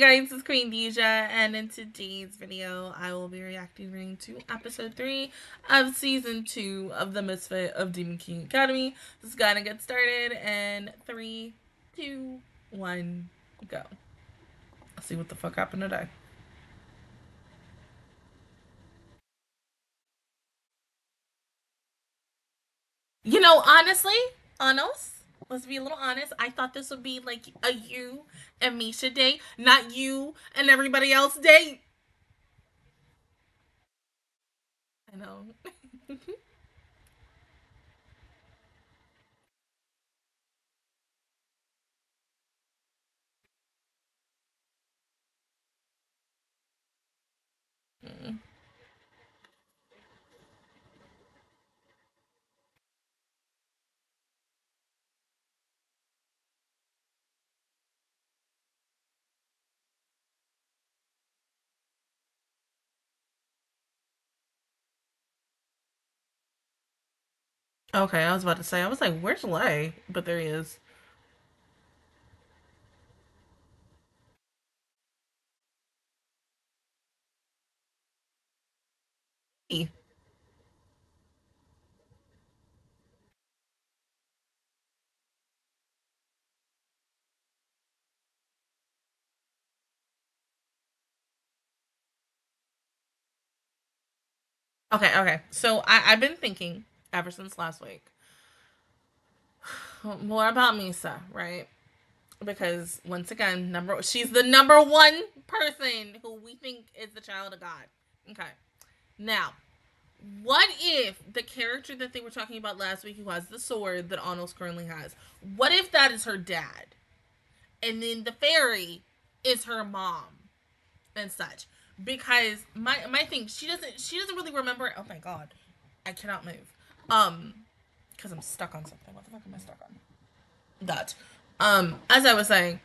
guys, it's Queendija, and in today's video, I will be reacting to episode 3 of season 2 of The Misfit of Demon King Academy. This is gonna get started in 3, 2, 1, go. Let's see what the fuck happened today. You know, honestly, honest, let's be a little honest. I thought this would be like a you and Misha day, not you and everybody else day. I know. Okay, I was about to say, I was like, where's Lay? But there he is. Okay, okay. So I, I've been thinking ever since last week. More about Misa, right? Because once again, number she's the number one person who we think is the child of God. Okay. Now, what if the character that they were talking about last week who has the sword that Anos currently has, what if that is her dad? And then the fairy is her mom and such. Because my my thing, she doesn't she doesn't really remember oh my god. I cannot move. Um, because I'm stuck on something. What the fuck am I stuck on? That. Um, as I was saying,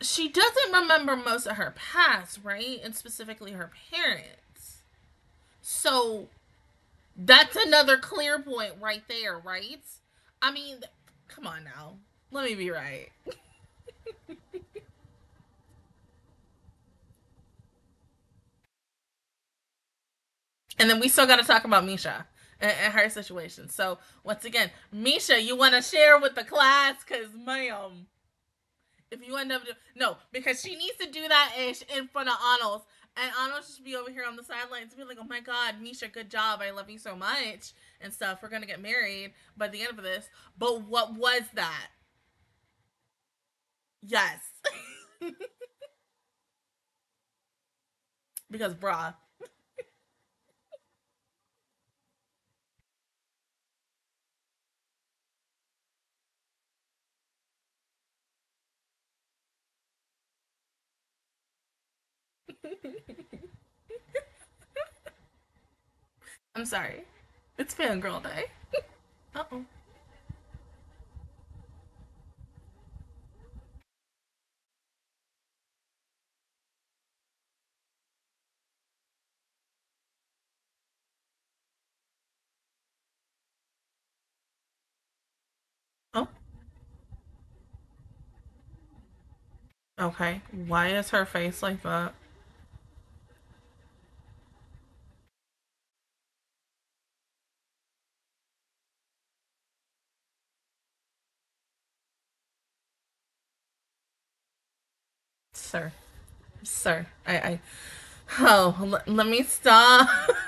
she doesn't remember most of her past, right? And specifically her parents. So that's another clear point right there, right? I mean, come on now. Let me be right. and then we still got to talk about Misha and, her situation. So once again, Misha, you want to share with the class, cause ma'am, if you end up do- no, because she needs to do that ish in front of Anos, and Anos should be over here on the sidelines, be like, "Oh my God, Misha, good job, I love you so much," and stuff. We're gonna get married by the end of this. But what was that? Yes. because, bruh. I'm sorry. It's fangirl day. uh oh. Okay. Why is her face like that? Sir. Sir. I, I Oh, let me stop.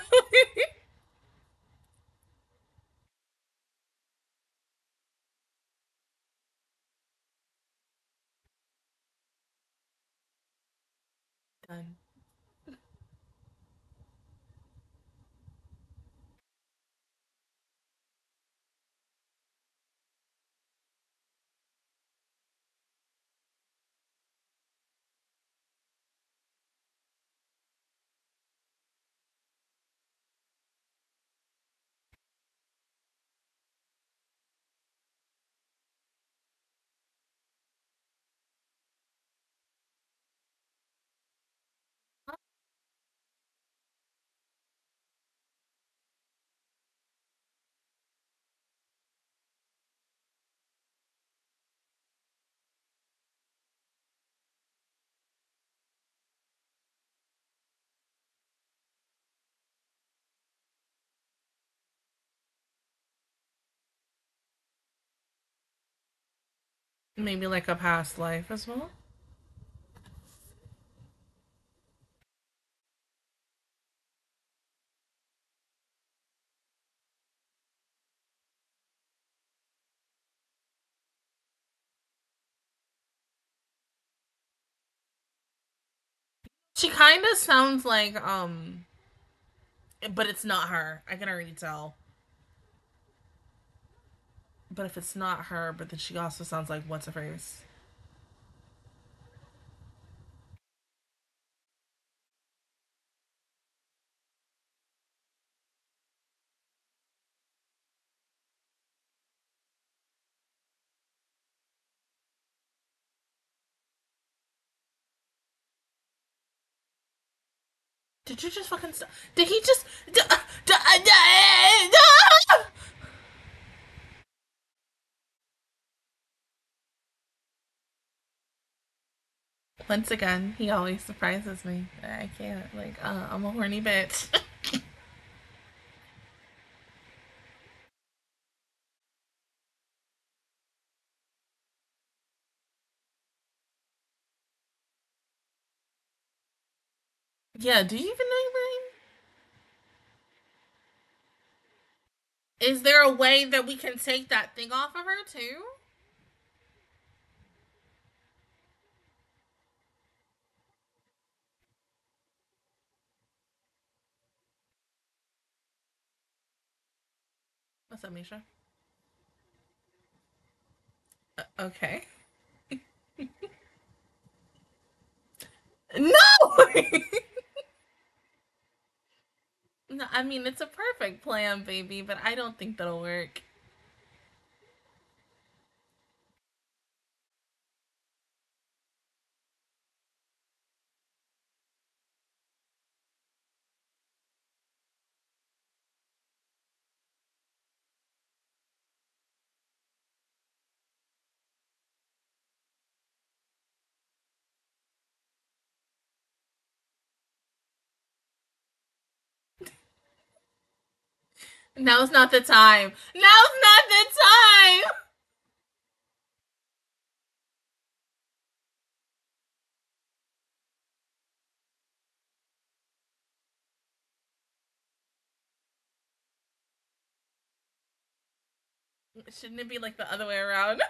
Maybe like a past life as well. She kind of sounds like um but it's not her. I can already tell. But if it's not her, but then she also sounds like what's her face? Did you just fucking stop? Did he just? Once again, he always surprises me. I can't. Like, uh, I'm a horny bitch. yeah, do you even know Ibrahim? Is there a way that we can take that thing off of her too? What's up, Misha? Uh, okay. no! no, I mean, it's a perfect plan, baby, but I don't think that'll work. Now's not the time. Now's not the time. Shouldn't it be like the other way around?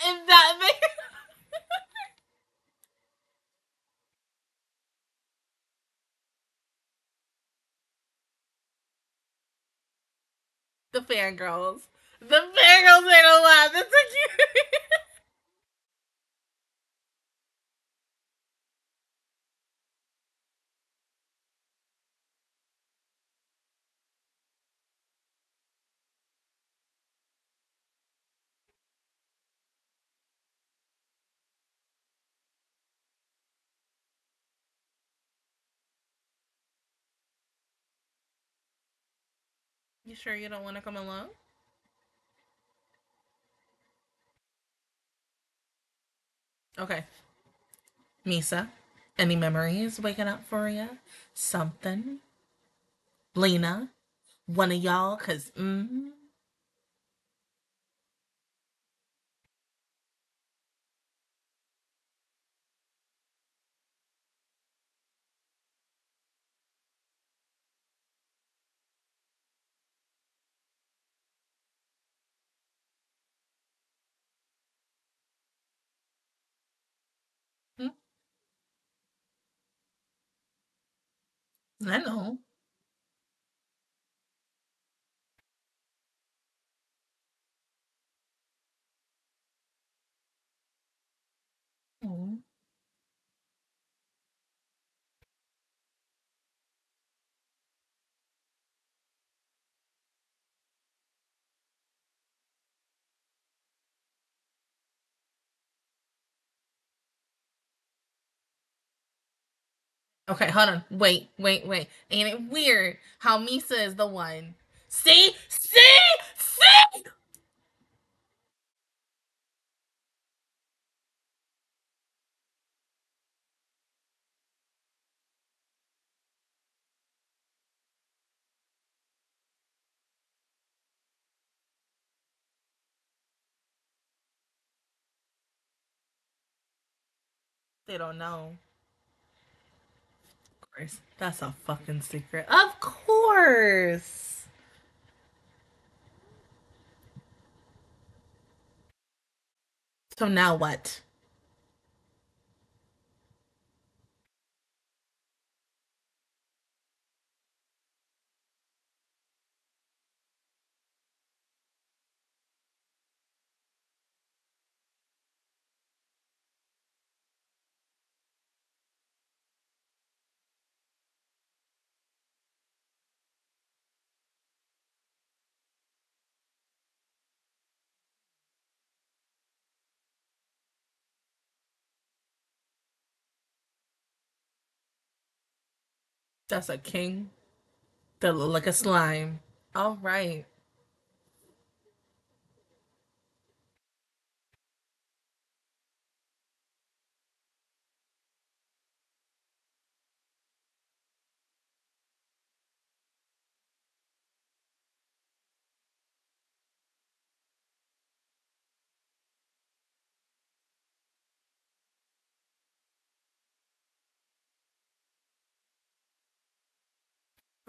If that makes the fangirls. The fangirls ain't allowed. That's so cute. You sure you don't want to come along? Okay. Misa, any memories waking up for you? Something? Lena, one of y'all? Cause mm. I know. Oh. Okay, hold on. Wait, wait, wait. Ain't it weird how Misa is the one? See? See? See? They don't know. Course. That's a fucking secret. Of course. So now what? That's a king. That look like a slime. All right.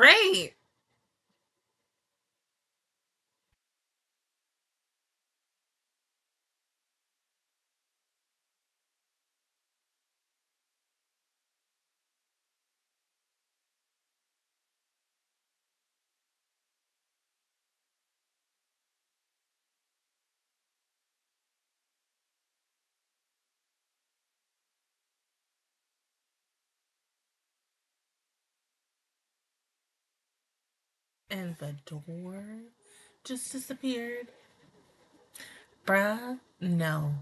Great. And the door just disappeared. Bruh, no.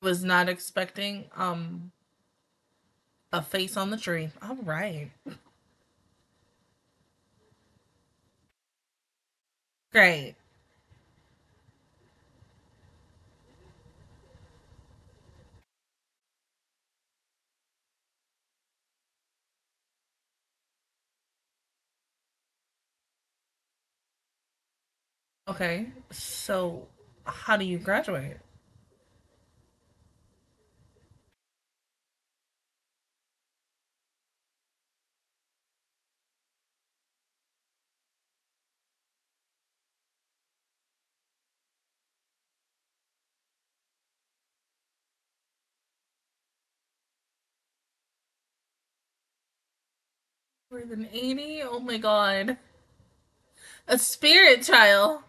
Was not expecting um a face on the tree. All right. Great. Okay. So how do you graduate? More than 80? Oh my god. A spirit child.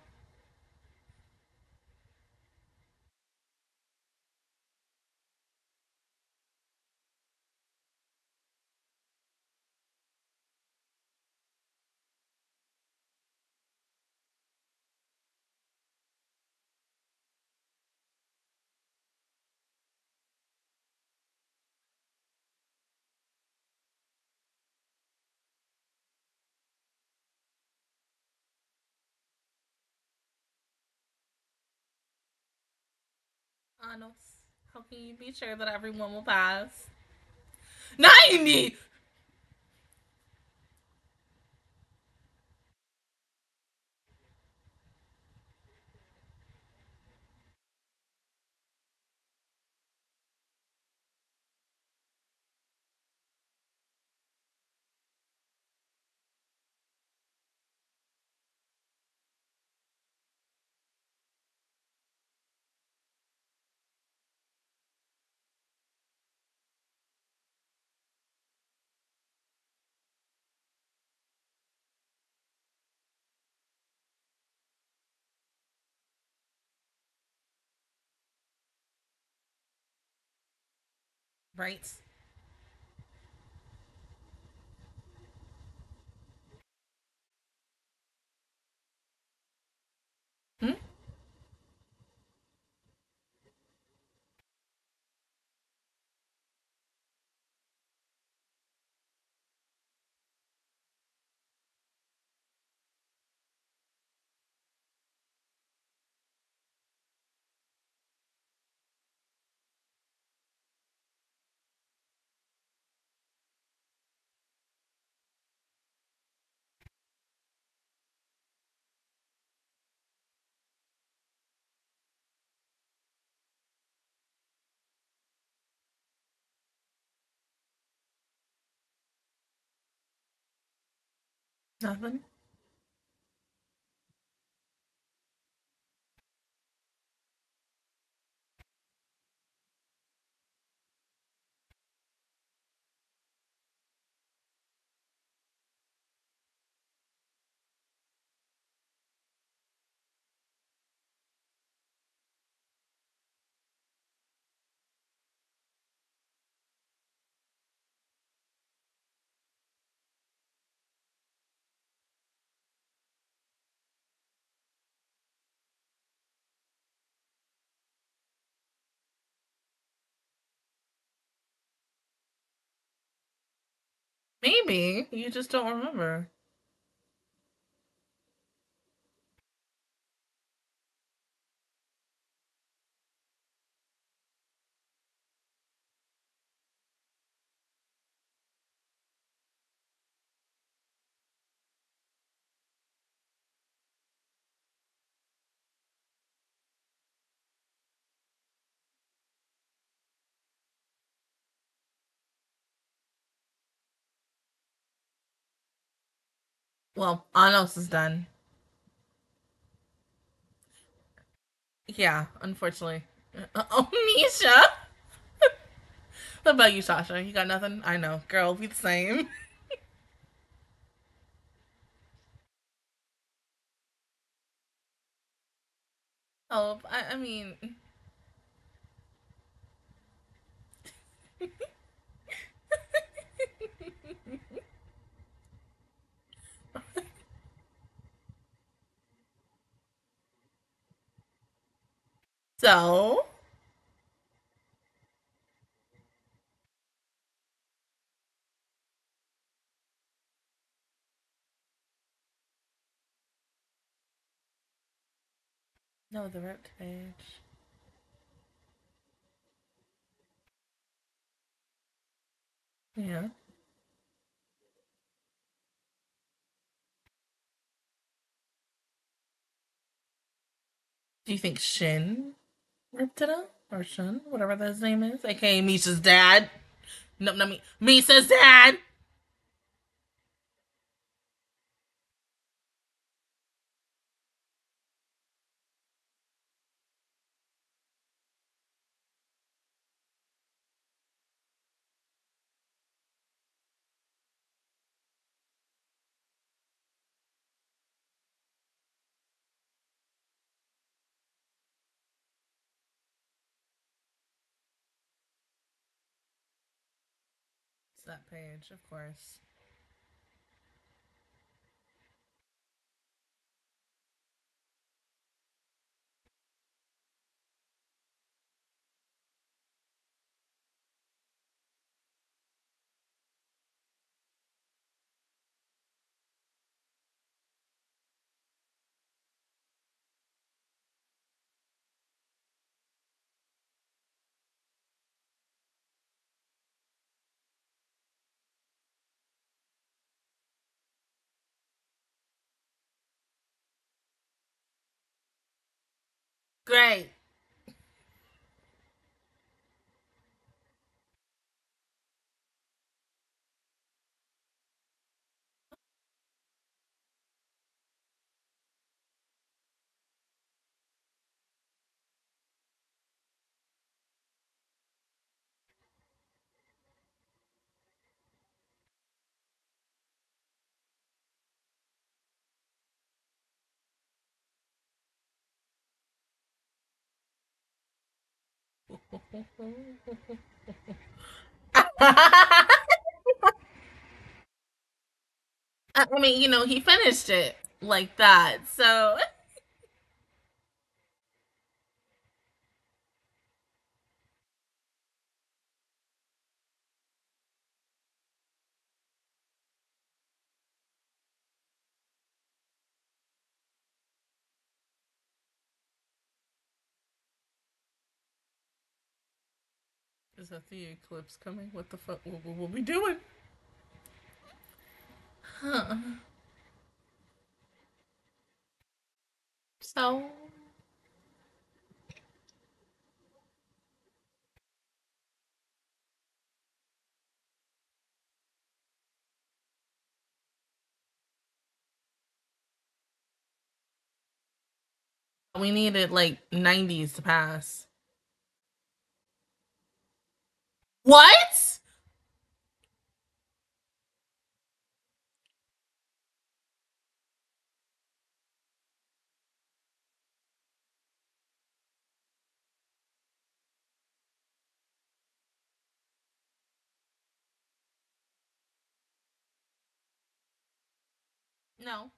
Anos, how can you be sure that everyone will pass? 90! Right? Nothing. Maybe you just don't remember. Well, Anos is done. Yeah, unfortunately. Oh, Misha. what about you, Sasha? You got nothing? I know, girl. We the same. oh, I, I mean. So. No, the ripped page. Yeah. Do you think Shin up? Or Shun, whatever his name is, aka Misha's dad. No, not me. Misha's dad. That page, of course. Great. I mean, you know, he finished it like that. So Is that the eclipse coming? What the fuck? What will we doing? Huh. So. We needed like 90s to pass. What? No.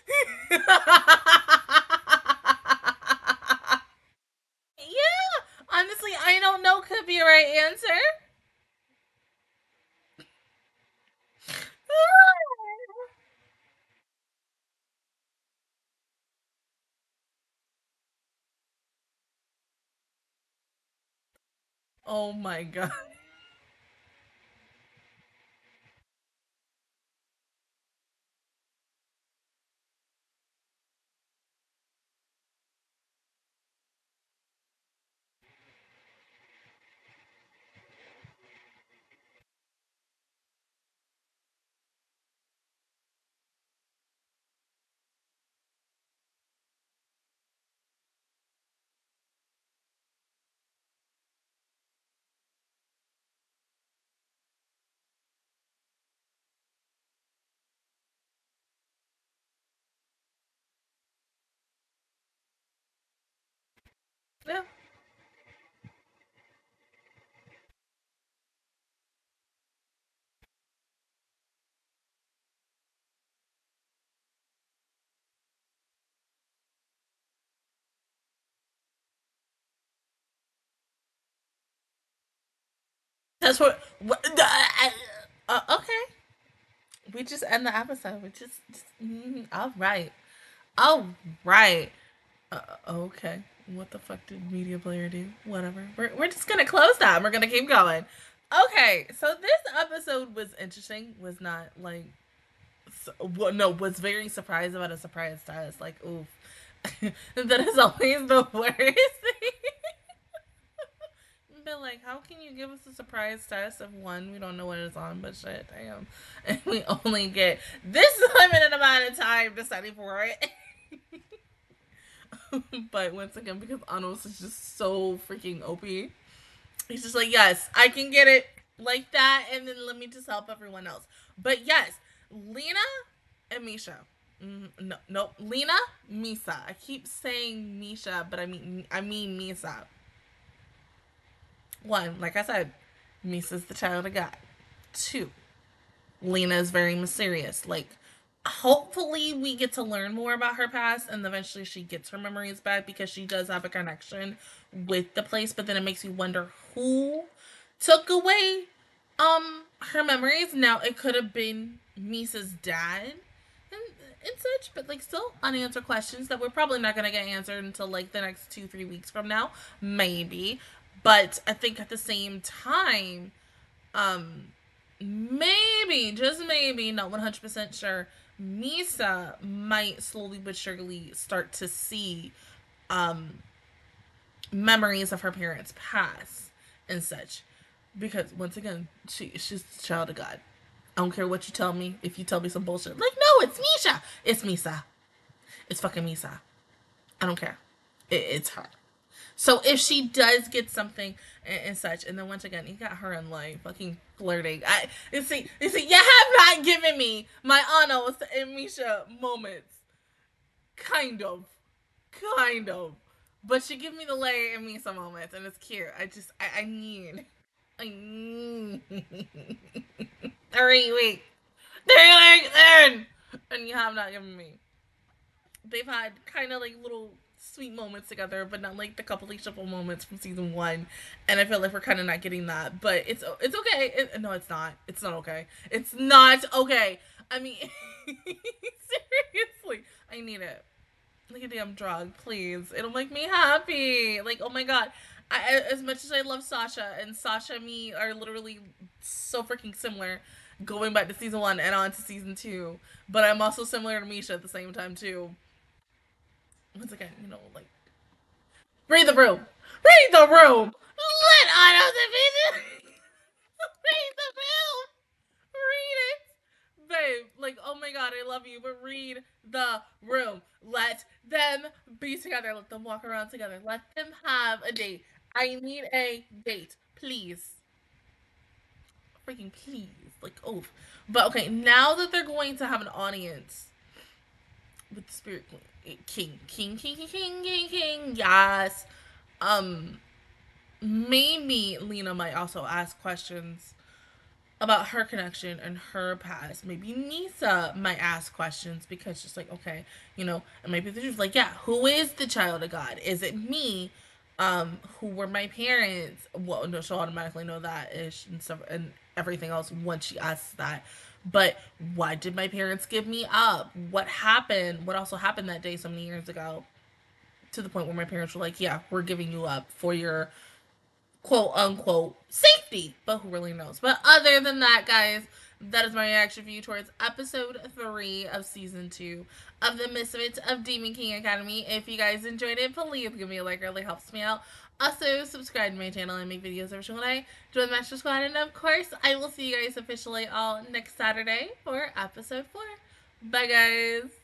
yeah, honestly, I don't know could be a right answer. oh my god. That's what. what uh, uh, okay. We just end the episode. We just. just mm, all right. All right. Uh, okay. What the fuck did Media Player do? Whatever. We're, we're just gonna close that. We're gonna keep going. Okay, so this episode was interesting. Was not like, so, well, no, was very surprised about a surprise test. Like, oof, that is always the worst but like, how can you give us a surprise test of one we don't know what it's on? But shit, damn, and we only get this limited amount of time to study for it. but once again, because Anos is just so freaking OP, he's just like, yes, I can get it like that, and then let me just help everyone else. But yes, Lena and Misha. Mm, no, no, Lena, Misa. I keep saying Misha, but I mean I mean Misa. One, like I said, Misa's the child of God. Two, Lena is very mysterious. Like hopefully we get to learn more about her past and eventually she gets her memories back because she does have a connection with the place but then it makes you wonder who took away um her memories. Now it could have been misa's dad and, and such but like still unanswered questions that we're probably not going to get answered until like the next two three weeks from now. Maybe. But i think at the same time um maybe just maybe not 100% sure Misa might slowly but surely start to see um memories of her parents pass and such. Because once again, she she's the child of God. I don't care what you tell me. If you tell me some bullshit, like no, it's Misha. It's Misa. It's fucking Misa. I don't care. It, it's her. So if she does get something and, and, such, and then once again, you got her in like fucking flirting. I you see, you see, you have not given me my Anos and Misha moments. Kind of, kind of, but she give me the Lay and Misa moments, and it's cute. I just, I, I need, I need three weeks, three weeks in, and you have not given me. They've had kind of like little sweet moments together, but not like the coupley shuffle moments from season one. And I feel like we're kind of not getting that, but it's it's okay. It, no, it's not. It's not okay. It's not okay. I mean, seriously, I need it. Like a damn drug, please. It'll make me happy. Like, oh my god. I, as much as I love Sasha, and Sasha and me are literally so freaking similar, going back to season one and on to season two. But I'm also similar to Misha at the same time too once again, you know, like read the room, read the room. Let Otto the read the room, read it, babe. Like, oh my god, I love you, but read the room. Let them be together. Let them walk around together. Let them have a date. I need a date, please. Freaking please, like oh. But okay, now that they're going to have an audience with the Spirit Queen King, King, King, King, King, King, King. Yes. Um, maybe Lena might also ask questions about her connection and her past. Maybe Misa might ask questions because just like, okay, you know, and maybe they're just like, yeah, who is the child of God? Is it me? Um, who were my parents? Well, no, she'll automatically know that ish and stuff and everything else once she asks that. But why did my parents give me up? What happened? What also happened that day so many years ago? To the point where my parents were like, yeah, we're giving you up for your quote unquote safety. But who really knows? But other than that, guys, that is my reaction for you towards episode three of season two of the Misfits of Demon King Academy. If you guys enjoyed it, please give me a like, it really helps me out. Also, subscribe to my channel and make videos every single day. Join the Master Squad, and of course, I will see you guys officially all next Saturday for episode 4. Bye, guys!